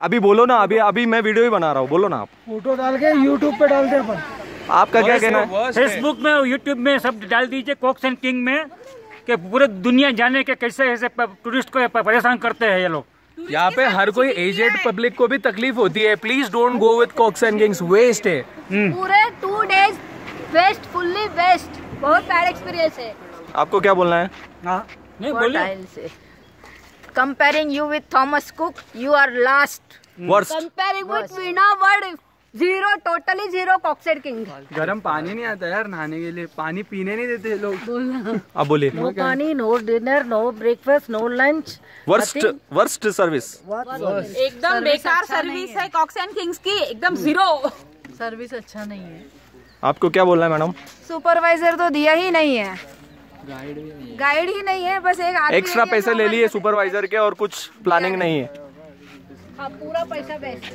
अभी बोलो ना अभी अभी मैं वीडियो ही बना रहा हूँ बोलो ना आप। फ़ोटो डाल के यूट्यूब पे डालते अपन। आपका क्या कहना है? फेसबुक में यूट्यूब में सब डाल दीजिए कॉक्स एंड किंग में कि पूरे दुनिया जाने के कैसे कैसे टूरिस्ट को परेशान करते हैं ये लोग। यहाँ पे हर कोई एजेड पब्लिक को भी तकलीफ़ होती है। Please don't go with Cox and Kings waste है। पूरे two days waste fully waste बहुत बैड एक्सपीरियंस है। आपको क्या बोलना है? हाँ। नहीं बोलिए। टाइल से comparing you with Thomas Cook you are last worst comparing with Veena world zero totally zero Cox and king गर्म पानी नहीं आता यार नहाने के लिए। पानी पीने नहीं देते लोग। आप बोलिए। No pani no dinner no breakfast no lunch worst worst service एकदम बेकार सर्विस है। कॉक्स एंड किंग्स की एकदम ज़ीरो सर्विस अच्छा नहीं है। आपको क्या बोलना है मैडम? सुपरवाइजर तो दिया ही नहीं है। गाइड ही। नहीं है बस एक एक्स्ट्रा पैसे ले लिए सुपरवाइजर के और कुछ प्लानिंग नहीं है। हाँ, पूरा पैसा बेस्ट